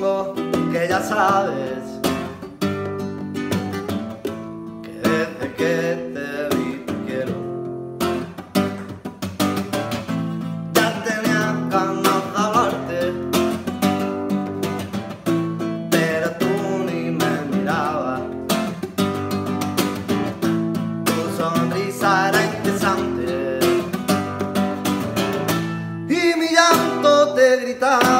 que ya sabes que desde que te vi quiero. Ya tenía ganas de hablarte, pero tú ni me mirabas. Tu sonrisa era interesante y mi llanto te gritaba.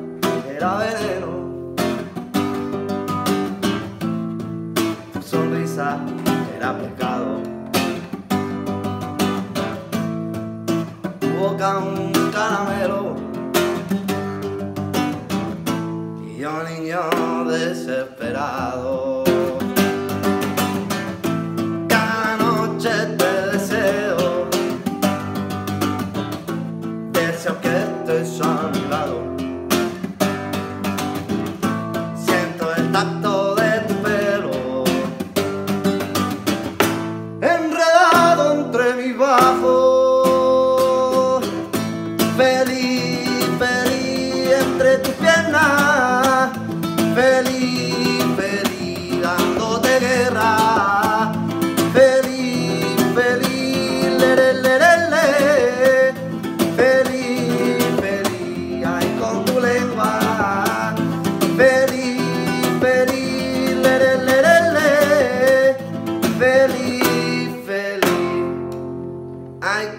era veneno. Tu sonrisa era pecado. Tu boca un caramelo. Y yo niño desesperado. Cada noche te deseo. Deseo que estés a mi lado. contacto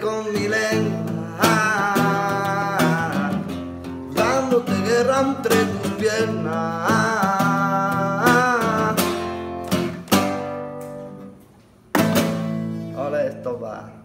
con mi lengua. Dándote guerra entre tus piernas. Ahora esto va.